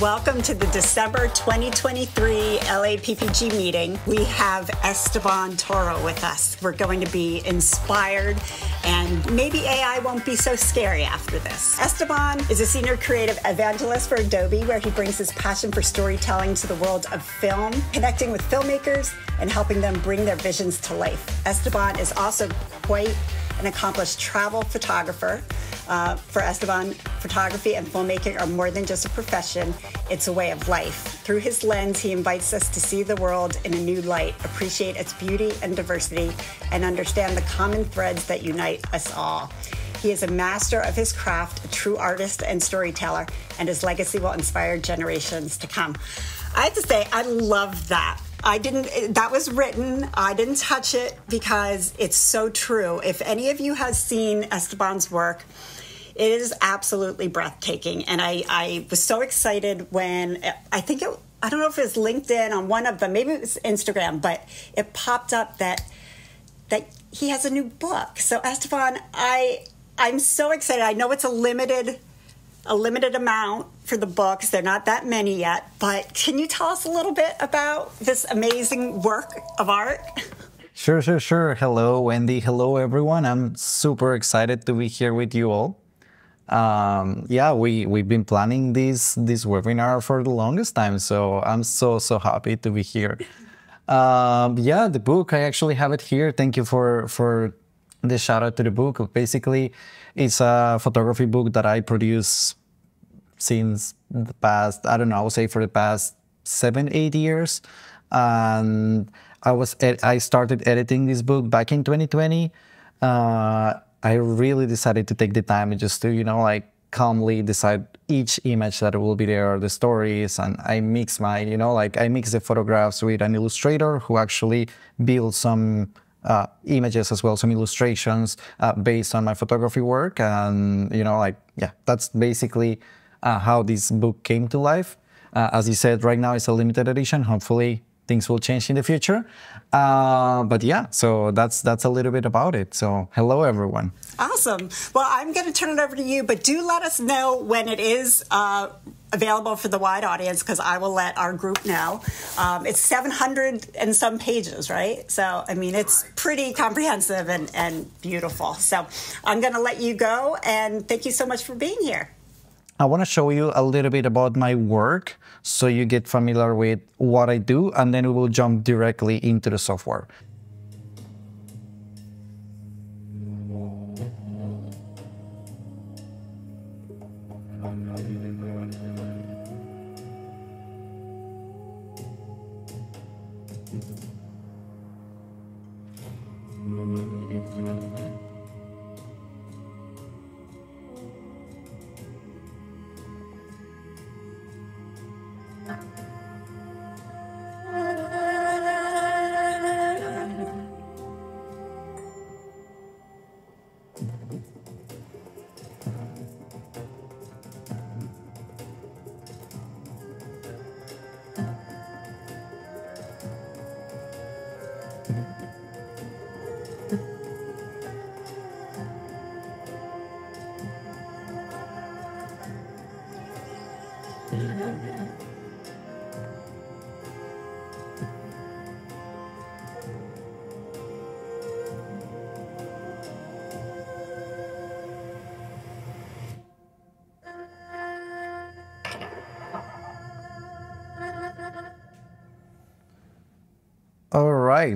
Welcome to the December 2023 LAPPG meeting. We have Esteban Toro with us. We're going to be inspired and maybe AI won't be so scary after this. Esteban is a senior creative evangelist for Adobe, where he brings his passion for storytelling to the world of film, connecting with filmmakers and helping them bring their visions to life. Esteban is also quite an accomplished travel photographer uh, for Esteban, photography and filmmaking are more than just a profession, it's a way of life. Through his lens, he invites us to see the world in a new light, appreciate its beauty and diversity, and understand the common threads that unite us all. He is a master of his craft, a true artist and storyteller, and his legacy will inspire generations to come. I have to say, I love that. I didn't, that was written. I didn't touch it because it's so true. If any of you has seen Esteban's work, it is absolutely breathtaking. And I, I was so excited when I think it, I don't know if it was LinkedIn on one of them, maybe it was Instagram, but it popped up that that he has a new book. So Esteban, I I'm so excited. I know it's a limited a limited amount for the books. They're not that many yet, but can you tell us a little bit about this amazing work of art? Sure, sure, sure. Hello, Wendy. Hello, everyone. I'm super excited to be here with you all. Um, yeah, we we've been planning this this webinar for the longest time, so I'm so so happy to be here. Um, yeah, the book I actually have it here. Thank you for for the shout out to the book. Basically, it's a photography book that I produce since the past I don't know I would say for the past seven eight years, and I was I started editing this book back in 2020. Uh, I really decided to take the time just to, you know, like calmly decide each image that will be there, the stories, and I mix my, you know, like I mix the photographs with an illustrator who actually builds some uh, images as well, some illustrations uh, based on my photography work, and you know, like yeah, that's basically how this book came to life. Uh, as you said, right now it's a limited edition. Hopefully, things will change in the future. Uh, but yeah, so that's that's a little bit about it. So hello everyone. Awesome. Well, I'm going to turn it over to you, but do let us know when it is. Uh, available for the wide audience because I will let our group know. Um, it's 700 and some pages, right? So, I mean, it's pretty comprehensive and, and beautiful. So, I'm going to let you go and thank you so much for being here. I want to show you a little bit about my work so you get familiar with what I do, and then we will jump directly into the software.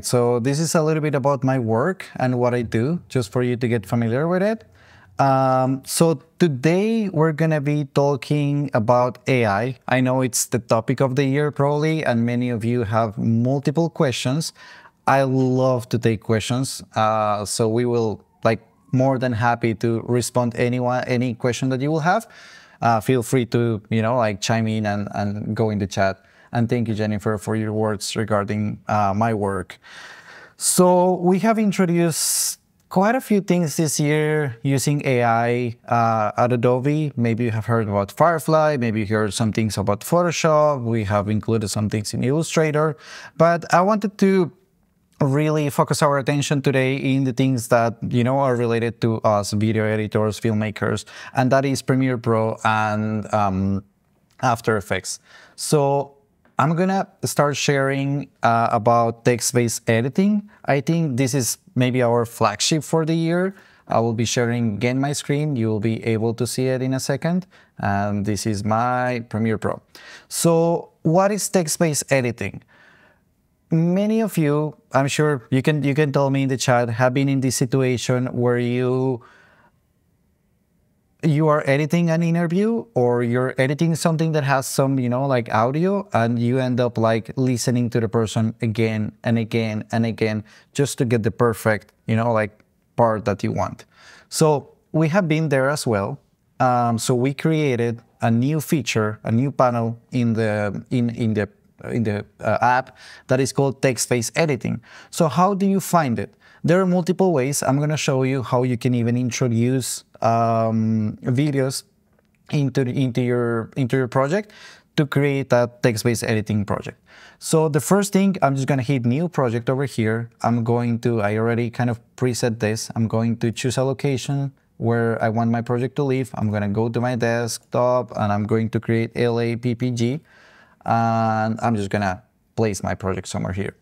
Right, so this is a little bit about my work and what I do, just for you to get familiar with it. Um, so today we're gonna be talking about AI. I know it's the topic of the year probably, and many of you have multiple questions. I love to take questions, uh, so we will like more than happy to respond anyone any question that you will have. Uh, feel free to you know like chime in and, and go in the chat. And thank you, Jennifer, for your words regarding uh, my work. So we have introduced quite a few things this year using AI uh, at Adobe. Maybe you have heard about Firefly, maybe you heard some things about Photoshop. We have included some things in Illustrator. But I wanted to really focus our attention today in the things that you know are related to us video editors filmmakers and that is premiere pro and um, after effects so i'm gonna start sharing uh, about text-based editing. I think this is maybe our flagship for the year. I will be sharing again my screen. You will be able to see it in a second. And this is my premiere pro. So what is text-based editing? Many of you, I'm sure you can you can tell me in the chat, have been in this situation where you you are editing an interview or you're editing something that has some, you know, like audio and you end up like listening to the person again and again and again just to get the perfect, you know, like part that you want. So we have been there as well. Um, so we created a new feature, a new panel in the in in the in the uh, app that is called text-based editing. So how do you find it? There are multiple ways. I'm going to show you how you can even introduce um, videos into, into, your, into your project to create that text-based editing project. So the first thing, I'm just going to hit new project over here. I'm going to, I already kind of preset this. I'm going to choose a location where I want my project to live. I'm going to go to my desktop and I'm going to create LA PPG and I'm just gonna place my project somewhere here.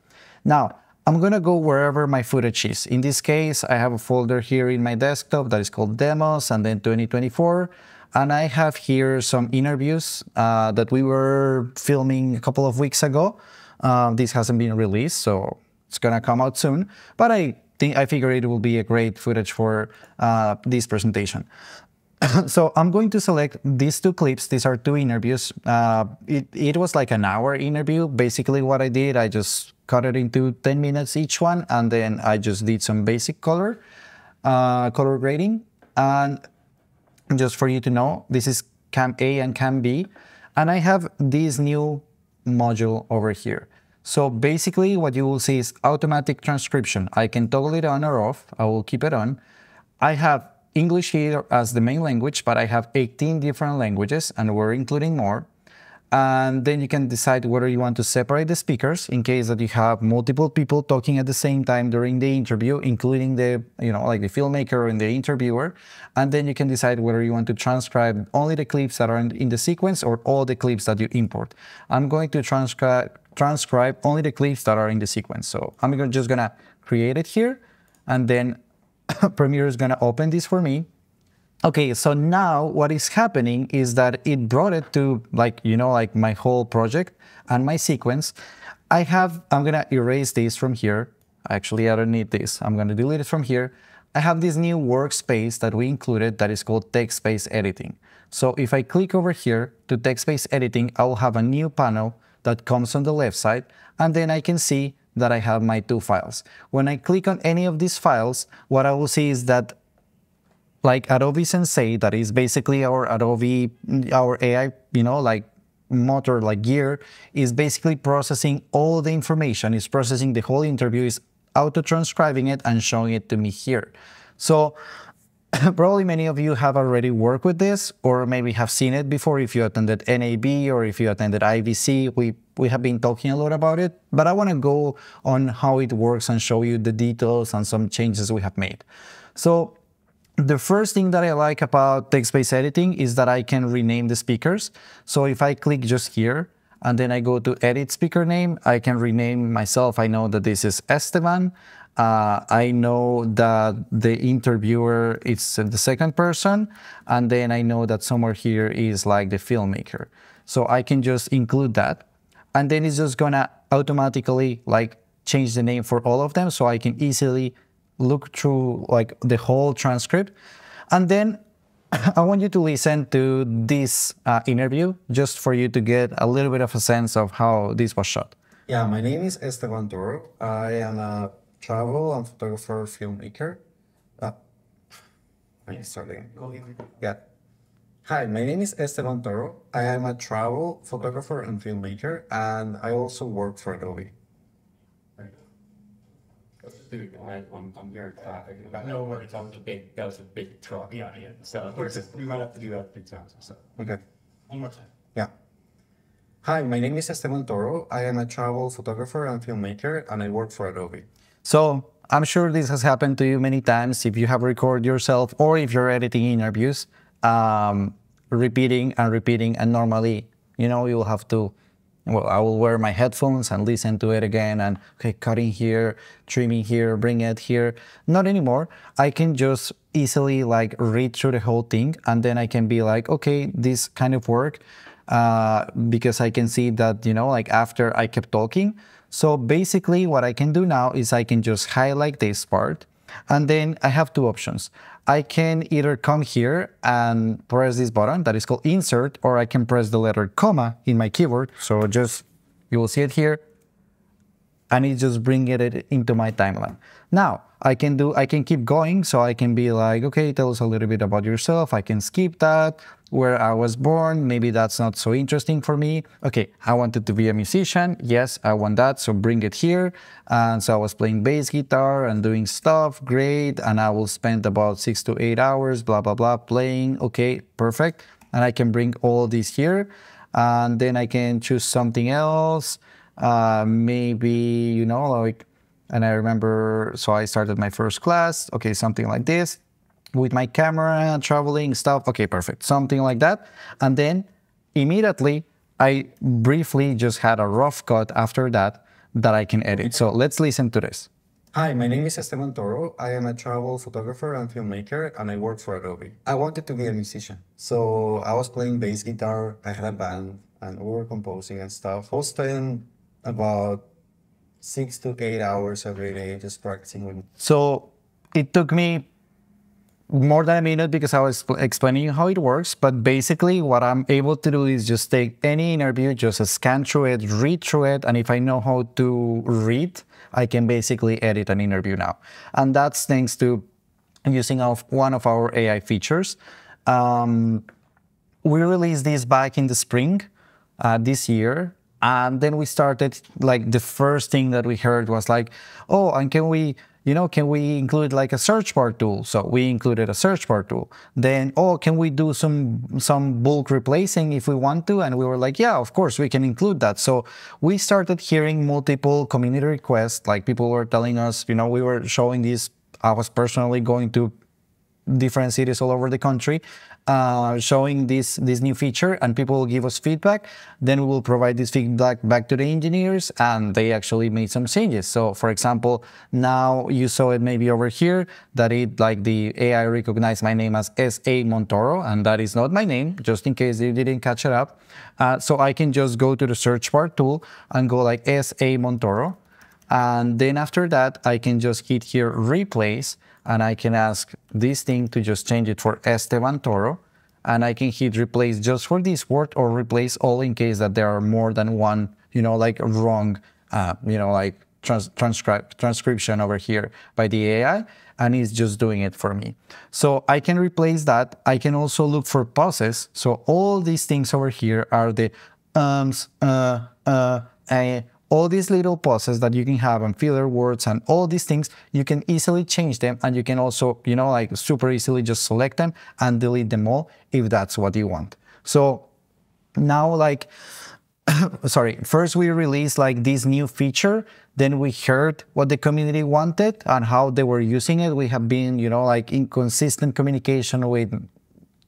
Now, I'm gonna go wherever my footage is. In this case, I have a folder here in my desktop that is called demos and then 2024. And I have here some interviews uh, that we were filming a couple of weeks ago. Uh, this hasn't been released, so it's gonna come out soon. But I think I figure it will be a great footage for uh, this presentation. so I'm going to select these two clips. These are two interviews. Uh, it, it was like an hour interview. Basically what I did, I just cut it into 10 minutes each one, and then I just did some basic color, uh, color grading. And just for you to know, this is Cam A and Cam B. And I have this new module over here. So basically what you will see is automatic transcription. I can toggle it on or off. I will keep it on. I have English here as the main language, but I have 18 different languages and we're including more. And then you can decide whether you want to separate the speakers in case that you have multiple people talking at the same time during the interview, including the, you know, like the filmmaker and the interviewer. And then you can decide whether you want to transcribe only the clips that are in the sequence or all the clips that you import. I'm going to transcribe, transcribe only the clips that are in the sequence. So I'm just gonna create it here and then Premiere is going to open this for me. Okay, so now what is happening is that it brought it to like, you know, like my whole project and my sequence. I have, I'm going to erase this from here. Actually, I don't need this. I'm going to delete it from here. I have this new workspace that we included that is called text-based editing. So if I click over here to text-based editing, I will have a new panel that comes on the left side, and then I can see that I have my two files. When I click on any of these files, what I will see is that like Adobe Sensei, that is basically our Adobe, our AI, you know, like motor, like gear, is basically processing all the information, is processing the whole interview, is auto-transcribing it and showing it to me here. So probably many of you have already worked with this or maybe have seen it before if you attended NAB or if you attended IBC. We, we have been talking a lot about it, but I want to go on how it works and show you the details and some changes we have made. So the first thing that I like about text-based editing is that I can rename the speakers. So if I click just here, and then I go to edit speaker name, I can rename myself. I know that this is Esteban, uh, I know that the interviewer is the second person, and then I know that somewhere here is like the filmmaker. So I can just include that, and then it's just gonna automatically like change the name for all of them, so I can easily look through like the whole transcript, and then I want you to listen to this uh, interview just for you to get a little bit of a sense of how this was shot. Yeah, my name is Esteban Toro. I am a travel and photographer filmmaker. Uh, sorry. Yeah. Hi, my name is Esteban Toro. I am a travel photographer and filmmaker, and I also work for Adobe. Dude, I, I'm, I'm very traffic. I know where it's on the big, that was a big truck. Yeah, yeah. So we might have to do that times. So. Okay. One more time. Yeah. Hi, my name is Esteban Toro. I am a travel photographer and filmmaker, and I work for Adobe. So I'm sure this has happened to you many times if you have recorded yourself or if you're editing interviews, um, repeating and repeating. And normally, you know, you'll have to, well, I will wear my headphones and listen to it again and, okay, cutting here, trimming here, bring it here. Not anymore. I can just easily like read through the whole thing and then I can be like, okay, this kind of work uh, because I can see that, you know, like after I kept talking. So basically what I can do now is I can just highlight this part and then I have two options. I can either come here and press this button that is called insert or I can press the letter comma in my keyboard. So just, you will see it here and it just bring it into my timeline. Now, I can do, I can keep going. So I can be like, okay, tell us a little bit about yourself. I can skip that, where I was born. Maybe that's not so interesting for me. Okay, I wanted to be a musician. Yes, I want that. So bring it here. And so I was playing bass guitar and doing stuff. Great. And I will spend about six to eight hours, blah, blah, blah, playing. Okay, perfect. And I can bring all this here. And then I can choose something else. Uh, maybe, you know, like and I remember, so I started my first class, okay, something like this, with my camera, traveling, stuff, okay, perfect, something like that. And then immediately, I briefly just had a rough cut after that that I can edit. So let's listen to this. Hi, my name is Esteban Toro. I am a travel photographer and filmmaker, and I work for Adobe. I wanted to be a musician, so I was playing bass guitar. I had a band, and we were composing and stuff. I was spending about six to eight hours every day just practicing with. So it took me more than a minute because I was explaining how it works. But basically, what I'm able to do is just take any interview, just scan through it, read through it, and if I know how to read, I can basically edit an interview now. And that's thanks to using of one of our AI features. Um, we released this back in the spring uh, this year, and then we started, like, the first thing that we heard was like, oh, and can we, you know, can we include like a search bar tool? So we included a search bar tool. Then, oh, can we do some some bulk replacing if we want to? And we were like, yeah, of course, we can include that. So we started hearing multiple community requests, like people were telling us, you know, we were showing these. I was personally going to different cities all over the country uh, showing this, this new feature and people will give us feedback. Then we will provide this feedback back to the engineers and they actually made some changes. So for example, now you saw it maybe over here that it like the AI recognized my name as S.A. Montoro and that is not my name, just in case you didn't catch it up. Uh, so I can just go to the search bar tool and go like S.A. Montoro. And then after that, I can just hit here replace and I can ask this thing to just change it for Esteban Toro and I can hit replace just for this word or replace all in case that there are more than one, you know, like wrong, uh, you know, like trans transcribe transcription over here by the AI and it's just doing it for me. So I can replace that. I can also look for pauses. So all these things over here are the ums, uh, uh, uh all these little pauses that you can have and filler words and all these things, you can easily change them and you can also, you know, like super easily just select them and delete them all if that's what you want. So now like, sorry, first we released like this new feature, then we heard what the community wanted and how they were using it. We have been, you know, like in consistent communication with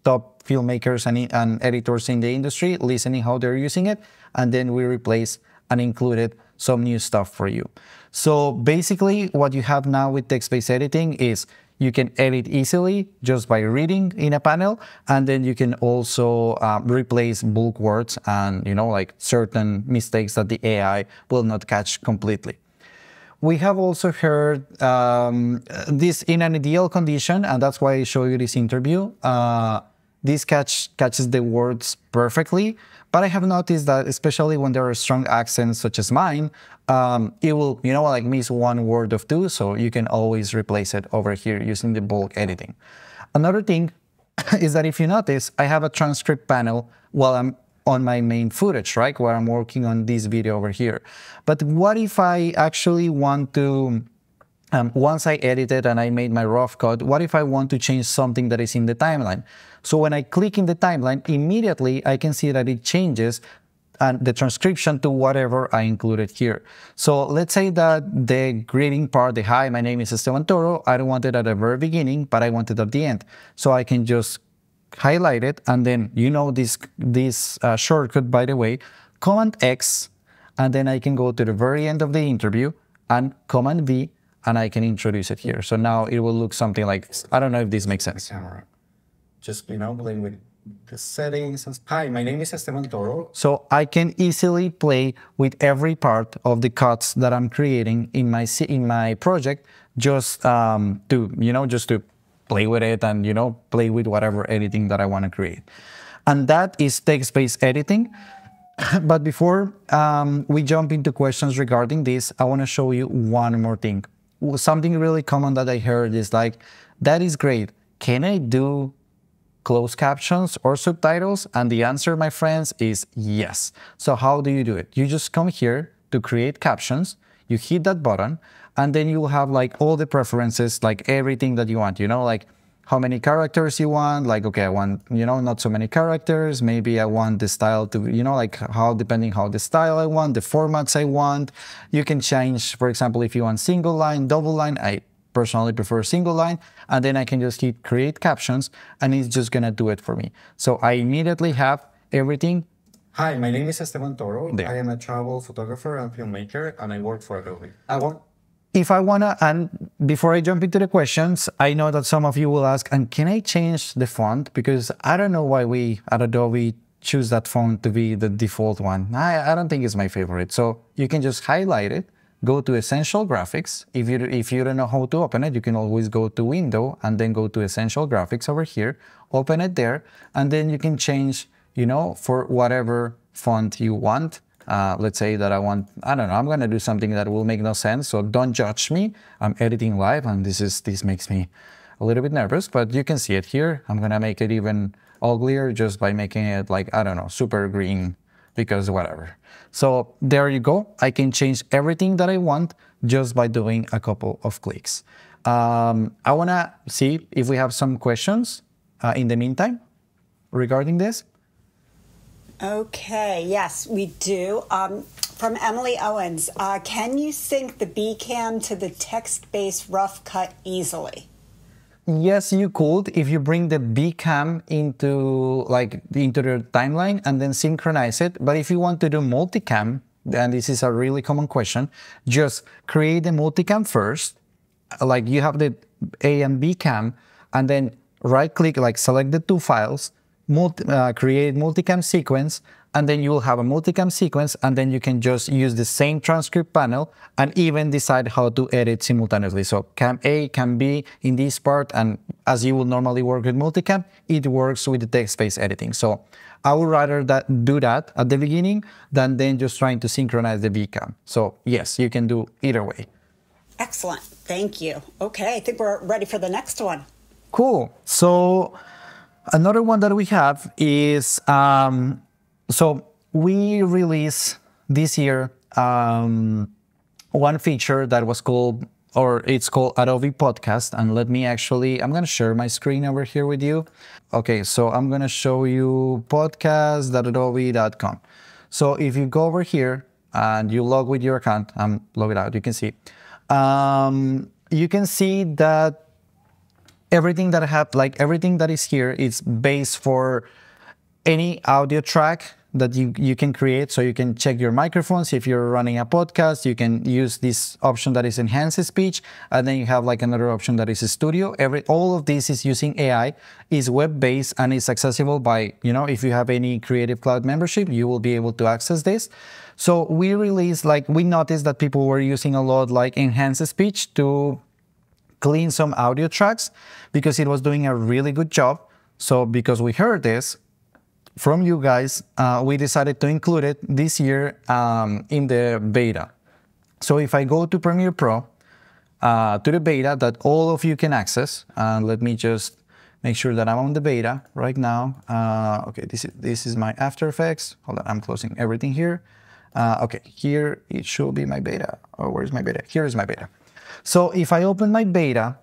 top filmmakers and, and editors in the industry, listening how they're using it, and then we replace and included some new stuff for you. So basically what you have now with text-based editing is you can edit easily just by reading in a panel, and then you can also um, replace bulk words and you know like certain mistakes that the AI will not catch completely. We have also heard um, this in an ideal condition, and that's why I show you this interview. Uh, this catch catches the words perfectly, but I have noticed that especially when there are strong accents such as mine, um, it will, you know, like miss one word of two, so you can always replace it over here using the bulk editing. Another thing is that if you notice, I have a transcript panel while I'm on my main footage, right, where I'm working on this video over here. But what if I actually want to um, once I edited and I made my rough cut, what if I want to change something that is in the timeline? So when I click in the timeline, immediately I can see that it changes and the transcription to whatever I included here. So let's say that the greeting part, the hi, my name is Esteban Toro, I don't want it at the very beginning, but I want it at the end. So I can just highlight it and then you know this, this uh, shortcut, by the way, Command X, and then I can go to the very end of the interview and Command V, and I can introduce it here. So now it will look something like this. I don't know if this makes sense. Camera. Just, you know, playing with the settings. Hi, my name is Esteban Toro. So I can easily play with every part of the cuts that I'm creating in my in my project, just um, to you know just to play with it and you know play with whatever editing that I want to create, and that is text-based editing. but before um, we jump into questions regarding this, I want to show you one more thing. Something really common that I heard is like, that is great. Can I do closed captions or subtitles? And the answer, my friends, is yes. So how do you do it? You just come here to create captions, you hit that button, and then you'll have like all the preferences, like everything that you want, you know, like how many characters you want, like, okay, I want, you know, not so many characters, maybe I want the style to, you know, like how, depending how the style I want, the formats I want, you can change, for example, if you want single line, double line, I personally prefer single line, and then I can just hit create captions, and it's just gonna do it for me. So I immediately have everything. Hi, my name is Esteban Toro. There. I am a travel photographer and filmmaker, and I work for Adobe. I want If I wanna, and before I jump into the questions, I know that some of you will ask, and can I change the font? Because I don't know why we at Adobe choose that font to be the default one. I, I don't think it's my favorite. So you can just highlight it, go to Essential Graphics. If you, if you don't know how to open it, you can always go to Window and then go to Essential Graphics over here, open it there, and then you can change, you know, for whatever font you want. Uh, let's say that I want, I don't know, I'm gonna do something that will make no sense, so don't judge me. I'm editing live and this is this makes me a little bit nervous, but you can see it here. I'm gonna make it even uglier just by making it like, I don't know, super green because whatever. So there you go. I can change everything that I want just by doing a couple of clicks. Um, I wanna see if we have some questions uh, in the meantime regarding this. Okay, yes, we do. Um, from Emily Owens, uh, can you sync the Bcam to the text-based rough cut easily? Yes, you could if you bring the Bcam into like into the timeline and then synchronize it. But if you want to do multicam, and this is a really common question, just create the multicam first. Like you have the A and B cam, and then right click, like select the two files, multi, uh, create multicam sequence, and then you will have a multicam sequence, and then you can just use the same transcript panel and even decide how to edit simultaneously. So cam A, cam B in this part, and as you would normally work with multicam, it works with the text-based editing. So I would rather that do that at the beginning than then just trying to synchronize the Bcam. So yes, you can do either way. Excellent. Thank you. Okay, I think we're ready for the next one. Cool. So another one that we have is um, so we released this year um, one feature that was called or it's called Adobe Podcast. And let me actually, I'm going to share my screen over here with you. Okay, so I'm going to show you podcast.adobe.com. So if you go over here and you log with your account, I'm logged out, you can see. Um, you can see that everything that I have, like everything that is here is based for any audio track that you, you can create. So you can check your microphones. If you're running a podcast, you can use this option that is enhanced speech. And then you have like another option that is studio. Every, all of this is using AI, is web-based and is accessible by, you know, if you have any Creative Cloud membership, you will be able to access this. So we released, like we noticed that people were using a lot like enhanced speech to clean some audio tracks because it was doing a really good job. So because we heard this, from you guys, uh, we decided to include it this year um, in the beta. So if I go to Premiere Pro, uh, to the beta that all of you can access, uh, let me just make sure that I'm on the beta right now. Uh, okay, this is, this is my After Effects. Hold on, I'm closing everything here. Uh, okay, here it should be my beta. Oh, where's my beta? Here is my beta. So if I open my beta,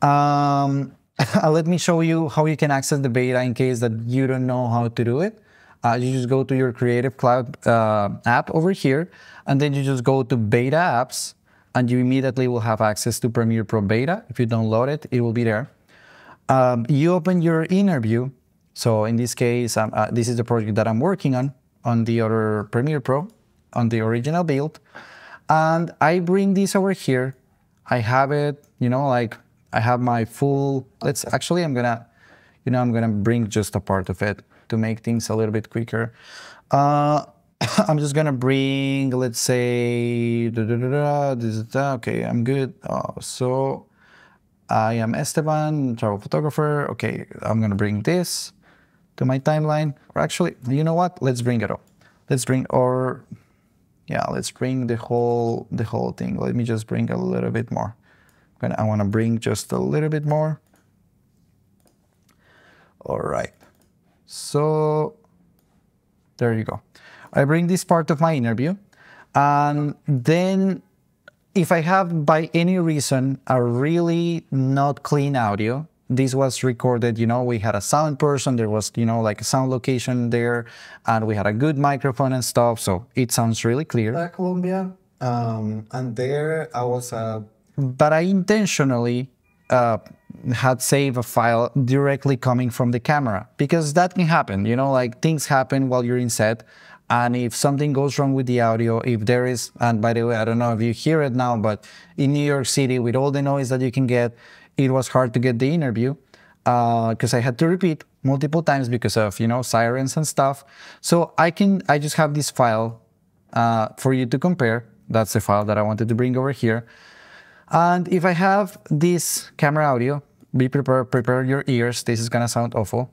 um, let me show you how you can access the beta in case that you don't know how to do it. uh, you just go to your Creative Cloud uh, app over here, and then you just go to Beta Apps, and you immediately will have access to Premiere Pro Beta. If you download it, it will be there. Um, you open your interview. So in this case, um, uh, this is the project that I'm working on, on the other Premiere Pro, on the original build. And I bring this over here. I have it, you know, like I have my full, let's actually, I'm gonna, you know, I'm gonna bring just a part of it to make things a little bit quicker. Uh, I'm just gonna bring, let's say, da, da, da, this is okay, I'm good. Uh, so I am Esteban, travel photographer. Okay, I'm gonna bring this to my timeline. Or actually, you know what? Let's bring it up. Let's bring, or yeah, let's bring the whole the whole thing. Let me just bring a little bit more. I want to bring just a little bit more. All right. So there you go. I bring this part of my interview. And then if I have by any reason a really not clean audio, this was recorded, you know, we had a sound person, there was, you know, like a sound location there, and we had a good microphone and stuff, so it sounds really clear. Uh, Colombia, um, and there I was uh, but I intentionally uh, had saved a file directly coming from the camera because that can happen. You know, like things happen while you're in set. And if something goes wrong with the audio, if there is, and by the way, I don't know if you hear it now, but in New York City, with all the noise that you can get, it was hard to get the interview because uh, I had to repeat multiple times because of you know sirens and stuff. So I can I just have this file uh, for you to compare. That's the file that I wanted to bring over here. And if I have this camera audio, be prepared, prepare your ears. This is gonna sound awful.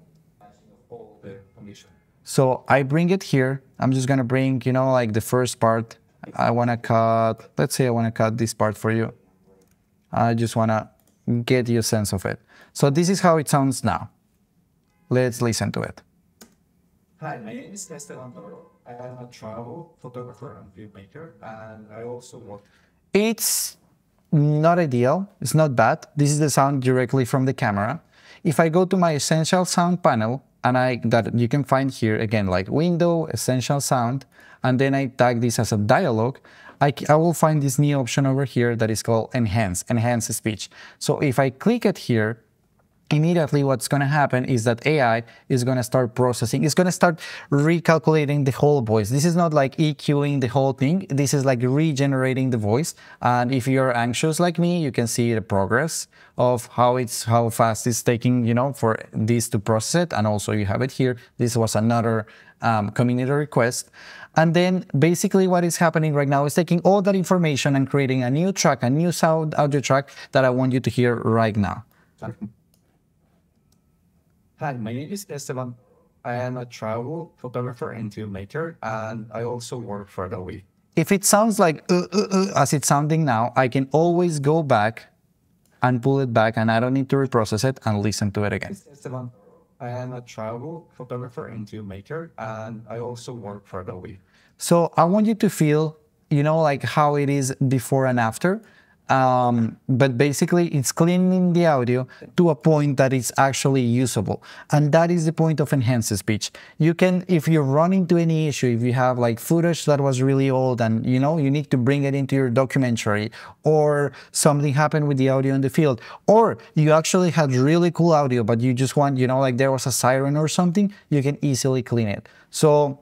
So I bring it here. I'm just gonna bring, you know, like the first part. I wanna cut, let's say I wanna cut this part for you. I just wanna get your sense of it. So this is how it sounds now. Let's listen to it. Hi, my name is Esteban I am a travel photographer and filmmaker, and I also work. It's not ideal. It's not bad. This is the sound directly from the camera. If I go to my essential sound panel, and I that you can find here again, like window, essential sound, and then I tag this as a dialog, I, I will find this new option over here that is called enhance, enhance speech. So if I click it here, immediately what's going to happen is that AI is going to start processing. It's going to start recalculating the whole voice. This is not like EQing the whole thing. This is like regenerating the voice. And if you're anxious like me, you can see the progress of how it's how fast it's taking, you know, for this to process it. And also you have it here. This was another um, community request. And then basically what is happening right now is taking all that information and creating a new track, a new sound audio track that I want you to hear right now. Hi, my name is Esteban. I am a travel photographer and filmmaker, and I also work for Adobe. If it sounds like uh, uh, uh, as it's sounding now, I can always go back and pull it back, and I don't need to reprocess it and listen to it again. Esteban. I am a travel photographer and filmmaker, and I also work for Adobe. So I want you to feel, you know, like how it is before and after. Um, but basically, it's cleaning the audio to a point that it's actually usable. And that is the point of enhanced speech. You can, if you run into any issue, if you have like footage that was really old and you know, you need to bring it into your documentary, or something happened with the audio in the field, or you actually had really cool audio, but you just want, you know, like there was a siren or something, you can easily clean it. So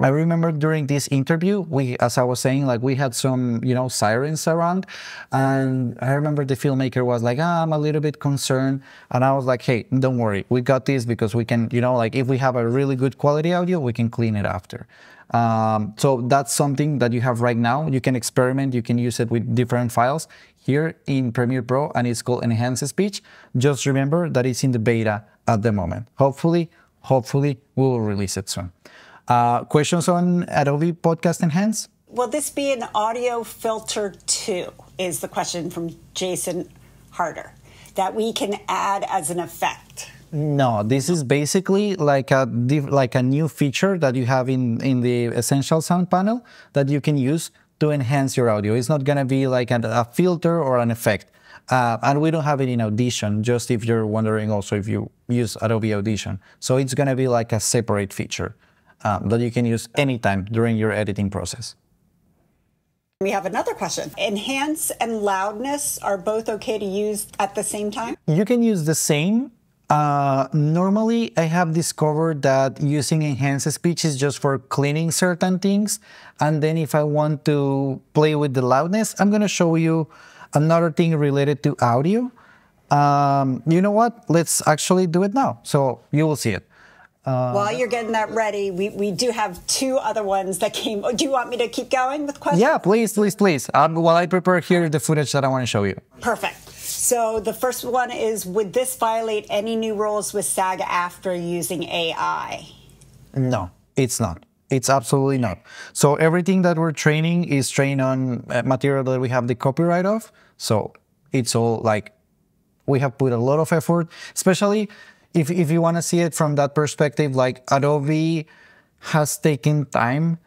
I remember during this interview, we, as I was saying, like we had some, you know, sirens around, and I remember the filmmaker was like, ah, "I'm a little bit concerned," and I was like, "Hey, don't worry, we got this because we can, you know, like if we have a really good quality audio, we can clean it after." Um, so that's something that you have right now. You can experiment. You can use it with different files here in Premiere Pro, and it's called Enhanced Speech. Just remember that it's in the beta at the moment. Hopefully, hopefully, we will release it soon. Uh, questions on Adobe Podcast Enhance? Will this be an audio filter too? Is the question from Jason Harder that we can add as an effect? No, this is basically like a like a new feature that you have in in the Essential Sound panel that you can use to enhance your audio. It's not gonna be like a, a filter or an effect. Uh, and we don't have it in Audition, just if you're wondering also if you use Adobe Audition. So it's gonna be like a separate feature. Um, that you can use anytime during your editing process. We have another question. Enhance and loudness are both okay to use at the same time? You can use the same. Uh, normally, I have discovered that using enhanced speech is just for cleaning certain things. And then if I want to play with the loudness, I'm going to show you another thing related to audio. Um, you know what? Let's actually do it now. So you will see it. Uh, While you're getting that ready, we, we do have two other ones that came. Do you want me to keep going with questions? Yeah, please, please, please. Um, while I prepare here the footage that I want to show you. Perfect. So the first one is, would this violate any new rules with SAG-AFTRA using AI? No, it's not. It's absolutely not. So everything that we're training is trained on uh, material that we have the copyright of. So it's all like we have put a lot of effort, especially if, if you want to see it from that perspective, like Adobe has taken time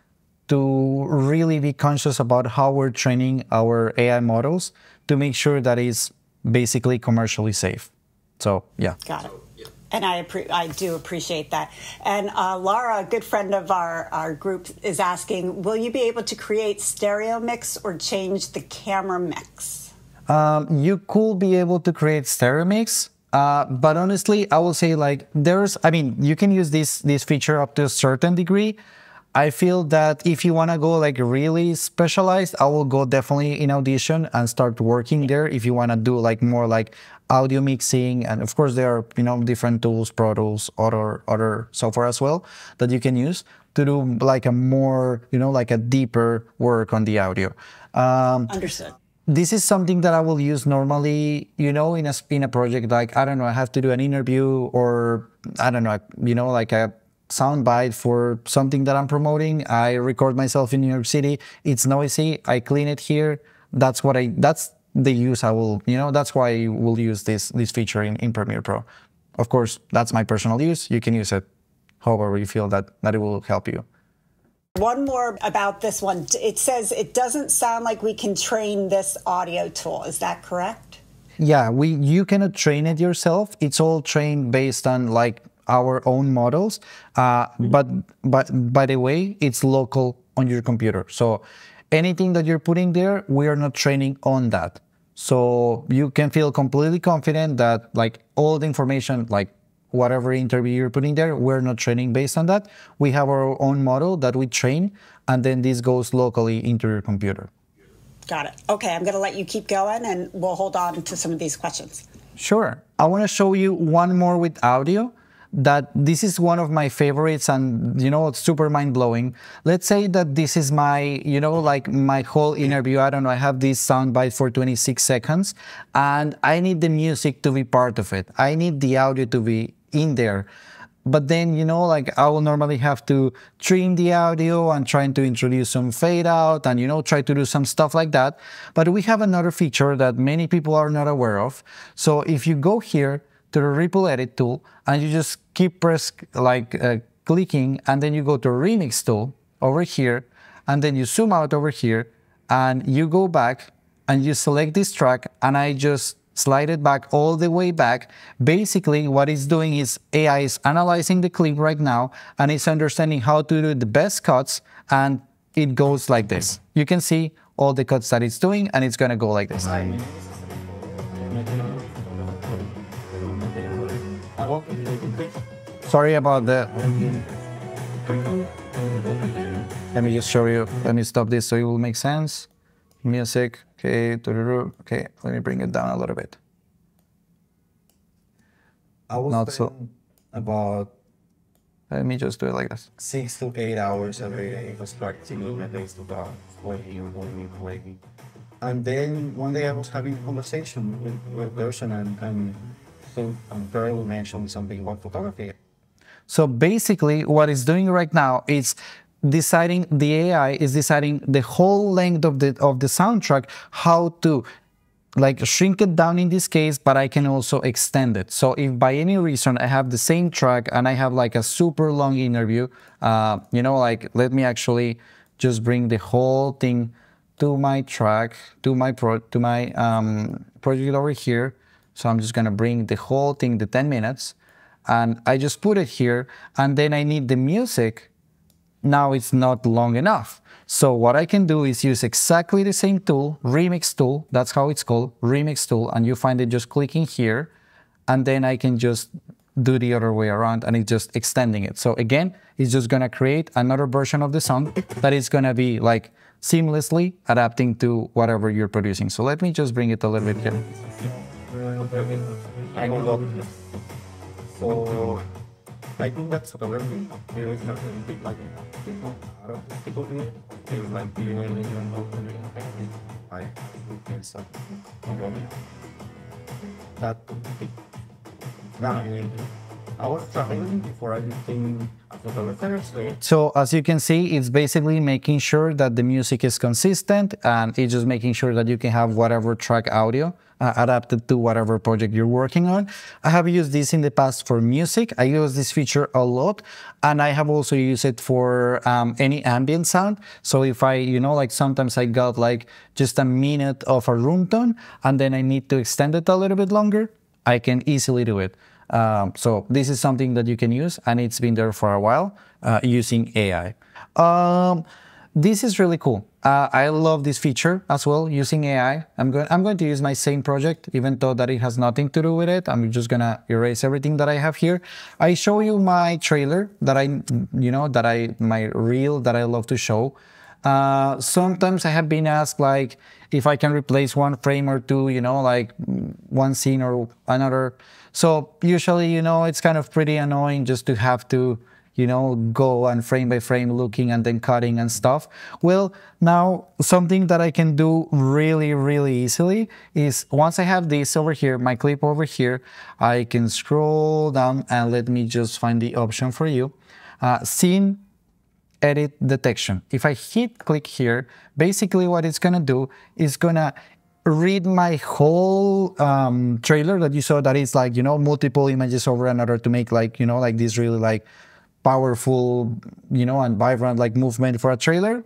to really be conscious about how we're training our AI models to make sure that it's basically commercially safe. So, yeah. Got it. And I, I do appreciate that. And uh, Laura, a good friend of our, our group, is asking Will you be able to create stereo mix or change the camera mix? Um, you could be able to create stereo mix. Uh, but honestly, I will say like there's, I mean, you can use this this feature up to a certain degree. I feel that if you want to go like really specialized, I will go definitely in Audition and start working there. If you want to do like more like audio mixing, and of course there are you know different tools, Pro Tools, other other software as well that you can use to do like a more you know like a deeper work on the audio. Um, Understood this is something that I will use normally, you know, in a in a project like I don't know, I have to do an interview or I don't know, you know, like a soundbite for something that I'm promoting. I record myself in New York City. It's noisy. I clean it here. That's what I. That's the use I will. You know, that's why I will use this this feature in in Premiere Pro. Of course, that's my personal use. You can use it however you feel that that it will help you. One more about this one. It says it doesn't sound like we can train this audio tool. Is that correct? Yeah, we you cannot train it yourself. It's all trained based on like our own models. Uh, but but by the way, it's local on your computer. So anything that you're putting there, we are not training on that. So you can feel completely confident that like all the information, like whatever interview you're putting there, we're not training based on that. We have our own model that we train, and then this goes locally into your computer. Got it. Okay, I'm going to let you keep going, and we'll hold on to some of these questions. Sure. I want to show you one more with audio that this is one of my favorites and you know it's super mind blowing let's say that this is my you know like my whole interview i don't know i have this soundbite for 26 seconds and i need the music to be part of it i need the audio to be in there. But then, you know, like I will normally have to trim the audio and trying to introduce some fade out and, you know, try to do some stuff like that. But we have another feature that many people are not aware of. So if you go here to the Ripple Edit tool and you just keep press like uh, clicking and then you go to Remix tool over here and then you zoom out over here and you go back and you select this track and I just slide it back all the way back. Basically, what it's doing is AI is analyzing the clip right now and it's understanding how to do the best cuts and it goes like this. You can see all the cuts that it's doing and it's gonna go like this. Sorry about that. Let me just show you. Let me stop this so it will make sense. Music. Okay, okay, let me bring it down a little bit. I was Not so about let me just do it like this. Six to eight hours every day was practicing days to talk, waiting, waiting, waiting. And then one day I was having a conversation with, with a person and, and so girl mentioned something about photography. So basically what it's doing right now is deciding the AI is deciding the whole length of the of the soundtrack, how to like shrink it down in this case, but I can also extend it. So if by any reason I have the same track and I have like a super long interview, uh, you know, like let me actually just bring the whole thing to my track, to my pro, to my um, project over here. So I'm just gonna bring the whole thing, the 10 minutes, and I just put it here, and then I need the music now it's not long enough. So what I can do is use exactly the same tool, Remix tool, that's how it's called, Remix tool, and you find it just clicking here, and then I can just do the other way around and it's just extending it. So again, it's just gonna create another version of the song that is gonna be like seamlessly adapting to whatever you're producing. So let me just bring it a little bit here. I think that's the. There is nothing big like people do like being I and stuff. That now I was traveling before I became So as you can see, it's basically making sure that the music is consistent and it's just making sure that you can have whatever track audio uh, adapted to whatever project you're working on. I have used this in the past for music. I use this feature a lot and I have also used it for um, any ambient sound. So if I, you know, like sometimes I got like just a minute of a room tone and then I need to extend it a little bit longer, I can easily do it. Um, so this is something that you can use, and it's been there for a while uh, using AI. Um, this is really cool. Uh, I love this feature as well using AI. I'm going I'm going to use my same project, even though that it has nothing to do with it. I'm just gonna erase everything that I have here. I show you my trailer that I you know that I my reel that I love to show. Uh, sometimes I have been asked like if I can replace one frame or two, you know, like one scene or another. So usually, you know, it's kind of pretty annoying just to have to, you know, go and frame by frame looking and then cutting and stuff. Well, now something that I can do really, really easily is once I have this over here, my clip over here, I can scroll down and let me just find the option for you. Uh, scene edit detection. If I hit click here, basically what it's gonna do is gonna read my whole um, trailer that you saw that is like, you know, multiple images over another to make like, you know, like this really like powerful, you know, and vibrant like movement for a trailer.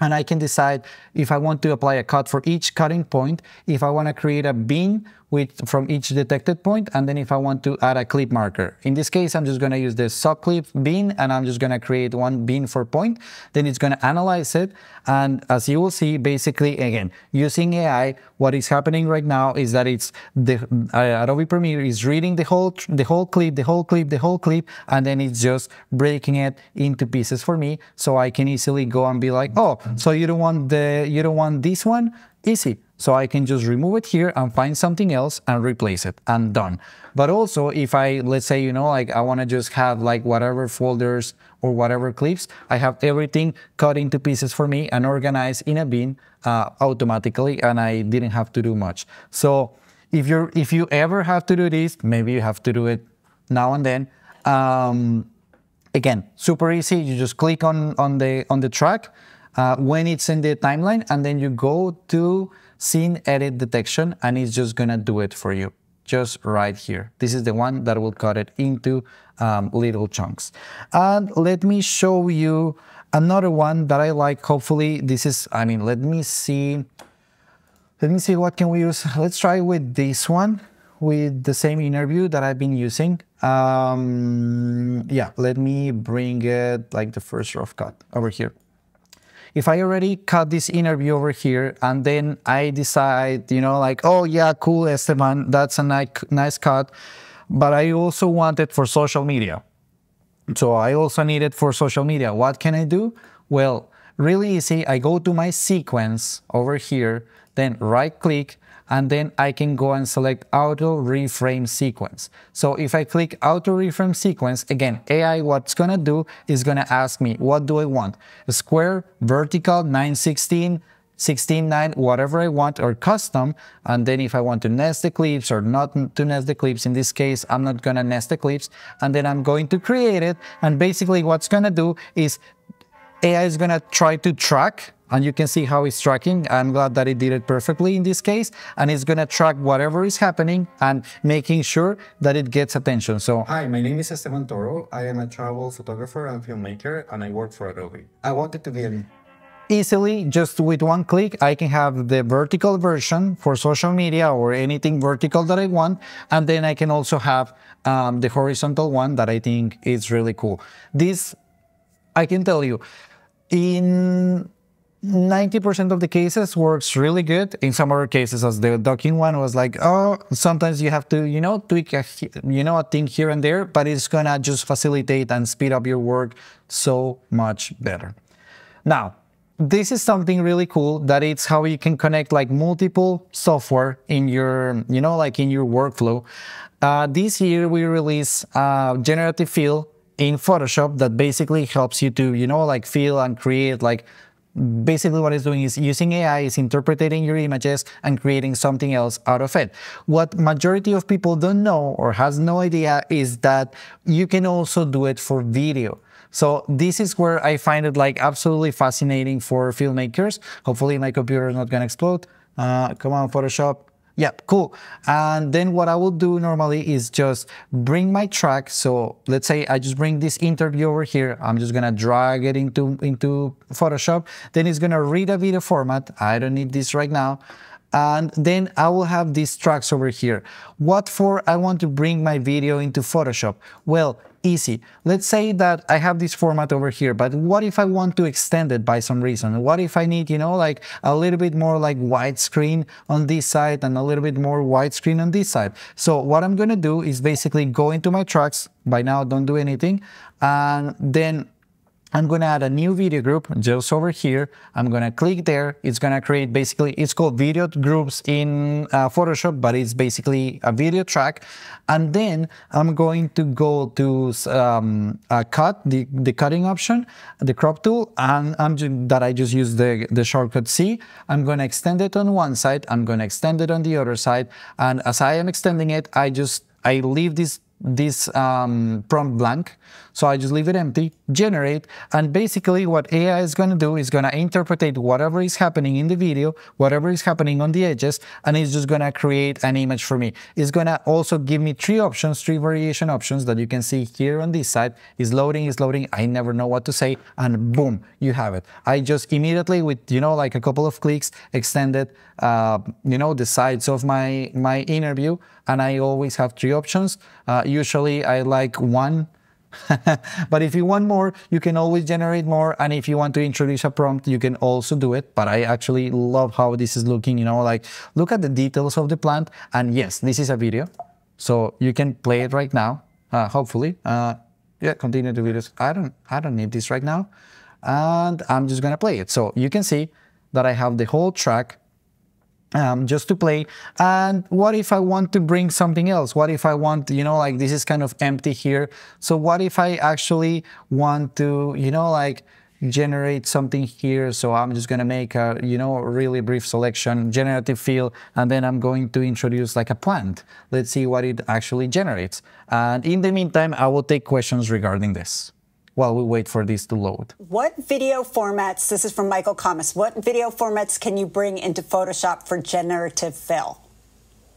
And I can decide if I want to apply a cut for each cutting point, if I want to create a bin with from each detected point, and then if I want to add a clip marker. In this case, I'm just going to use the subclip bin, and I'm just going to create one bin for point. Then it's going to analyze it. And as you will see, basically, again, using AI, what is happening right now is that it's the uh, Adobe Premiere is reading the whole the whole clip, the whole clip, the whole clip, and then it's just breaking it into pieces for me, so I can easily go and be like, oh, so you don't want the you don't want this one? Easy. So I can just remove it here and find something else and replace it and done. But also if I, let's say, you know, like I want to just have like whatever folders or whatever clips, I have everything cut into pieces for me and organized in a bin uh, automatically and I didn't have to do much. So if you're, if you ever have to do this, maybe you have to do it now and then. Um, again, super easy. You just click on, on, the, on the track uh, when it's in the timeline and then you go to scene edit detection and it's just gonna do it for you just right here. This is the one that will cut it into um, little chunks. And let me show you another one that I like. Hopefully this is, I mean, let me see. Let me see what can we use. Let's try with this one with the same interview that I've been using. Um, yeah, let me bring it like the first rough cut over here if I already cut this interview over here and then I decide, you know, like, oh yeah, cool, Esteban, that's a nice, nice cut, but I also want it for social media. So I also need it for social media. What can I do? Well, really easy. I go to my sequence over here, then right click, and then I can go and select auto reframe sequence. So if I click auto reframe sequence, again, AI what's gonna do is gonna ask me, what do I want? A square, vertical, 916, 16.9, whatever I want, or custom. And then if I want to nest the clips or not to nest the clips, in this case, I'm not gonna nest the clips. And then I'm going to create it. And basically what's gonna do is AI is gonna try to track and you can see how it's tracking. I'm glad that it did it perfectly in this case. And it's gonna track whatever is happening and making sure that it gets attention. So Hi, my name is Esteban Toro. I am a travel photographer and filmmaker, and I work for Adobe. I wanted to give easily, just with one click, I can have the vertical version for social media or anything vertical that I want. And then I can also have um, the horizontal one that I think is really cool. This I can tell you, in 90% of the cases works really good. In some other cases, as the docking one was like, oh, sometimes you have to, you know, tweak a, you know, a thing here and there, but it's gonna just facilitate and speed up your work so much better. Now, this is something really cool that it's how you can connect like multiple software in your, you know, like in your workflow. Uh, this year we release uh, generative fill in Photoshop that basically helps you to, you know, like fill and create like basically what it's doing is using AI is interpreting your images and creating something else out of it. What majority of people don't know or has no idea is that you can also do it for video. So this is where I find it like absolutely fascinating for filmmakers. Hopefully my computer is not gonna explode. Uh, come on, Photoshop. Yeah, cool. And then what I will do normally is just bring my track. So let's say I just bring this interview over here. I'm just gonna drag it into, into Photoshop. Then it's gonna read a video format. I don't need this right now. And then I will have these tracks over here. What for I want to bring my video into Photoshop? Well, easy. Let's say that I have this format over here, but what if I want to extend it by some reason? What if I need, you know, like a little bit more like widescreen on this side and a little bit more widescreen on this side? So what I'm to do is basically go into my tracks. By now, don't do anything. And then I'm going to add a new video group just over here. I'm going to click there. It's going to create basically, it's called video groups in uh, Photoshop, but it's basically a video track. And then I'm going to go to um, cut, the, the cutting option, the crop tool, and I'm just, that I just use the, the shortcut C. I'm going to extend it on one side. I'm going to extend it on the other side. And as I am extending it, I just, I leave this this um, prompt blank. So I just leave it empty, generate, and basically what AI is going to do is going to interpret whatever is happening in the video, whatever is happening on the edges, and it's just going to create an image for me. It's going to also give me three options, three variation options that you can see here on this side. Is loading, is loading, I never know what to say, and boom, you have it. I just immediately with, you know, like a couple of clicks, extended, uh, you know, the sides of my, my interview, and I always have three options. Uh, usually I like one, but if you want more, you can always generate more. And if you want to introduce a prompt, you can also do it. But I actually love how this is looking, you know, like look at the details of the plant. And yes, this is a video. So you can play it right now, uh, hopefully. Uh, yeah, continue the videos. I don't, I don't need this right now. And I'm just gonna play it. So you can see that I have the whole track um, just to play. And what if I want to bring something else? What if I want, you know, like this is kind of empty here. So what if I actually want to, you know, like generate something here. So I'm just going to make a, you know, really brief selection, generative fill, and then I'm going to introduce like a plant. Let's see what it actually generates. And in the meantime, I will take questions regarding this while we wait for this to load. What video formats, this is from Michael Kamas, what video formats can you bring into Photoshop for generative fill?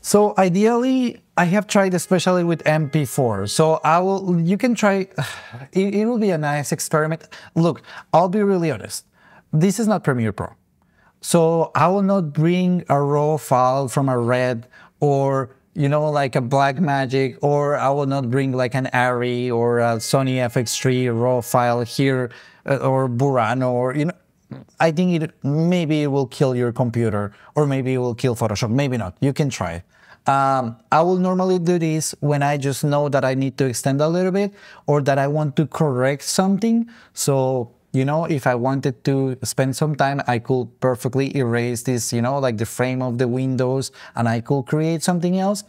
So ideally, I have tried especially with MP4. So I will, you can try, it, it will be a nice experiment. Look, I'll be really honest. This is not Premiere Pro. So I will not bring a raw file from a RED or you know, like a Blackmagic, or I will not bring like an ARRI or a Sony FX3 raw file here, uh, or Burano, or, you know, I think it maybe it will kill your computer, or maybe it will kill Photoshop, maybe not. You can try. Um, I will normally do this when I just know that I need to extend a little bit, or that I want to correct something. So you know, if I wanted to spend some time, I could perfectly erase this, you know, like the frame of the windows and I could create something else.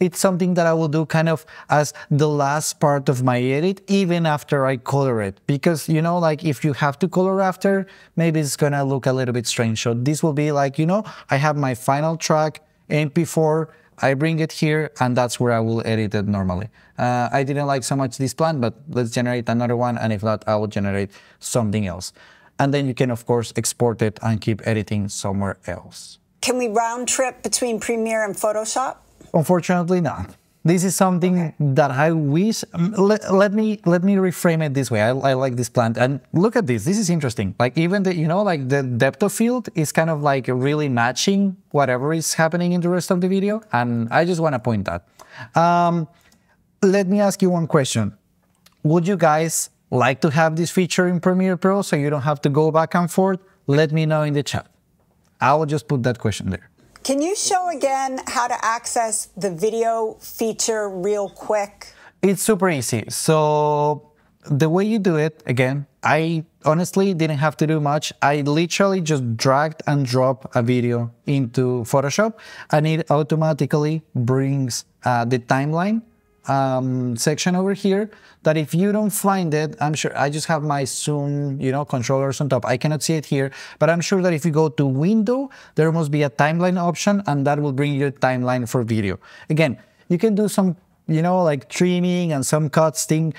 It's something that I will do kind of as the last part of my edit, even after I color it. Because, you know, like if you have to color after, maybe it's gonna look a little bit strange. So this will be like, you know, I have my final track, MP4, I bring it here and that's where I will edit it normally. Uh, I didn't like so much this plan, but let's generate another one. And if not, I will generate something else. And then you can, of course, export it and keep editing somewhere else. Can we round trip between Premiere and Photoshop? Unfortunately not. This is something okay. that I wish. Um, let, let, me let me reframe it this way. I, I, like this plant, and look at this. This is interesting. Like even the you know like the depth of field is kind of like really matching whatever is happening in the rest of the video, and I just want to point that. Um, let me ask you one question. Would you guys like to have this feature in Premiere Pro so you don't have to go back and forth, let me know in the chat. I will just put that question there. Can you show again how to access the video feature real quick? It's super easy. So the way you do it, again, I honestly didn't have to do much. I literally just dragged and dropped a video into Photoshop and it automatically brings uh, the timeline um, section over here that if you don't find it, I'm sure I just have my zoom, you know, controllers on top. I cannot see it here, but I'm sure that if you go to window, there must be a timeline option and that will bring you a timeline for video. Again, you can do some, you know, like trimming and some cuts thing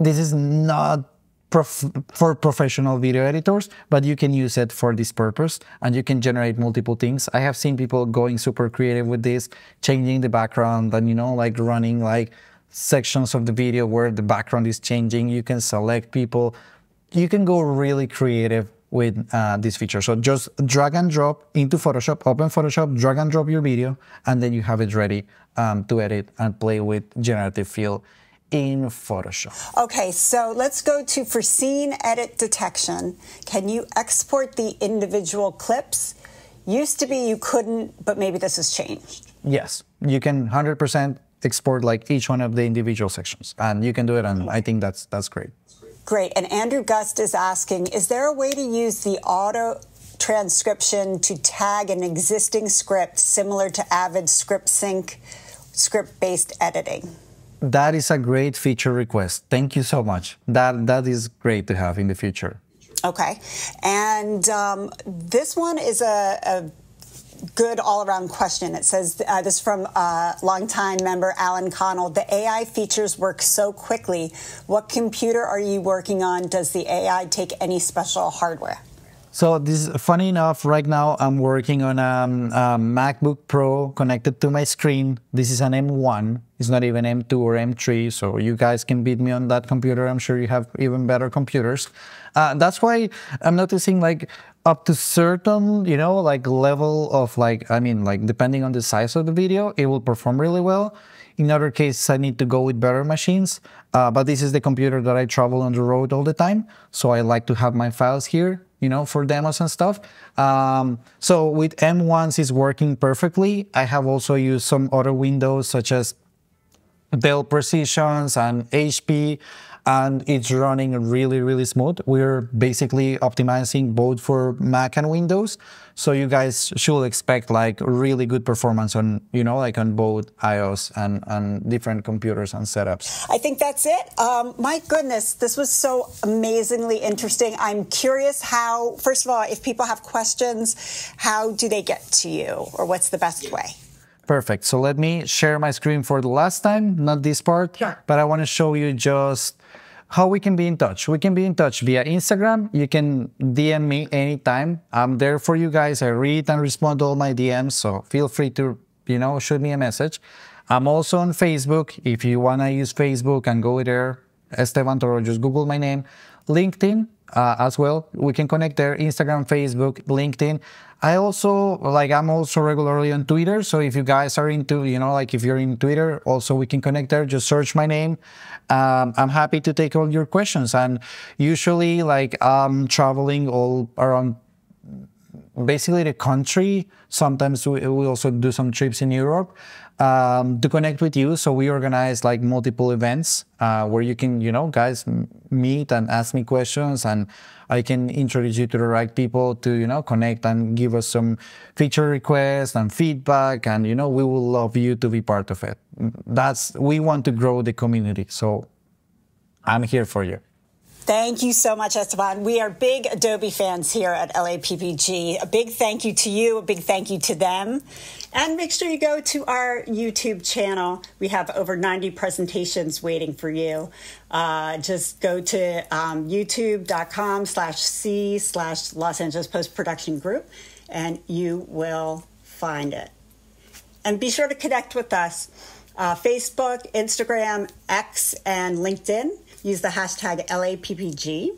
this is not prof for professional video editors, but you can use it for this purpose and you can generate multiple things. I have seen people going super creative with this, changing the background and, you know, like running like sections of the video where the background is changing. You can select people. You can go really creative with uh, this feature. So just drag and drop into Photoshop, open Photoshop, drag and drop your video, and then you have it ready um, to edit and play with generative fill in Photoshop. Okay, so let's go to for scene edit detection. Can you export the individual clips? Used to be you couldn't, but maybe this has changed. Yes, you can 100% export like each one of the individual sections, and you can do it, and I think that's that's great. Great. And Andrew Gust is asking, is there a way to use the auto transcription to tag an existing script similar to Avid ScriptSync script-based editing? That is a great feature request. Thank you so much. That that is great to have in the future. Okay, and um, this one is a, a good all-around question. It says uh, this from uh, longtime member Alan Connell. The AI features work so quickly. What computer are you working on? Does the AI take any special hardware? So this is funny enough. Right now, I'm working on a, a, MacBook Pro connected to my screen. This is an M1. It's not even M2 or M3. So you guys can beat me on that computer. I'm sure you have even better computers. Uh, that's why I'm noticing like up to certain, you know, like level of like, I mean, like depending on the size of the video, it will perform really well. In other cases, I need to go with better machines. Uh, but this is the computer that I travel on the road all the time. So I like to have my files here you know, for demos and stuff. Um, so with M1s, it's working perfectly. I have also used some other windows such as Dell Precisions and HP and it's running really, really smooth. We're basically optimizing both for Mac and Windows. So you guys should expect like really good performance on, you know, like on both iOS and, and different computers and setups. I think that's it. Um, my goodness, this was so amazingly interesting. I'm curious how, first of all, if people have questions, how do they get to you or what's the best way? Perfect. So let me share my screen for the last time, not this part, sure. but I want to show you just how we can be in touch. We can be in touch via Instagram. You can DM me anytime. I'm there for you guys. I read and respond to all my DMs, so feel free to, you know, shoot me a message. I'm also on Facebook. If you want to use Facebook and go there, Esteban Toro, just Google my name. LinkedIn uh, as well. We can connect there. Instagram, Facebook, LinkedIn. I also like I'm also regularly on Twitter. So if you guys are into, you know, like if you're in Twitter, also we can connect there. Just search my name. Um, I'm happy to take all your questions. And usually, like I'm traveling all around basically the country. Sometimes we, we also do some trips in Europe um, to connect with you. So we organize like multiple events uh, where you can, you know, guys meet and ask me questions, and I can introduce you to the right people to, you know, connect and give us some feature requests and feedback, and you know, we will love you to be part of it. That's we want to grow the community, so I'm here for you. Thank you so much, Esteban. We are big Adobe fans here at LAPPG. A big thank you to you, a big thank you to them. And make sure you go to our YouTube channel. We have over 90 presentations waiting for you. Uh, just go to um, youtube.com slash C slash Los Angeles Post Production Group and you will find it. And be sure to connect with us. Uh, Facebook, Instagram, X, and LinkedIn use the hashtag LAPPG.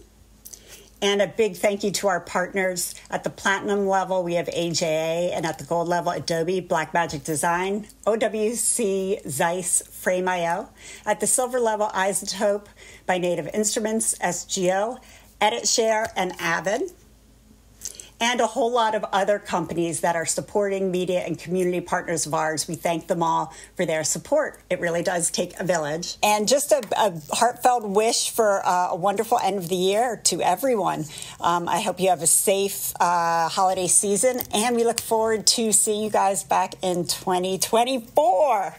And a big thank you to our partners. At the platinum level, we have AJA, and at the gold level, Adobe, Blackmagic Design, OWC, Zeiss, Frame.io. At the silver level, iZotope by Native Instruments, SGO, EditShare, and Avid and a whole lot of other companies that are supporting media and community partners of ours. We thank them all for their support. It really does take a village. And just a, a heartfelt wish for uh, a wonderful end of the year to everyone. Um, I hope you have a safe uh, holiday season, and we look forward to seeing you guys back in 2024.